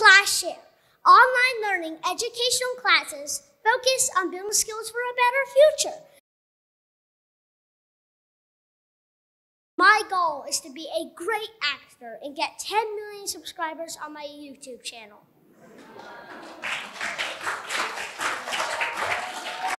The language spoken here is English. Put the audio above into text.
ClasShare, online learning educational classes focused on building skills for a better future. My goal is to be a great actor and get 10 million subscribers on my YouTube channel.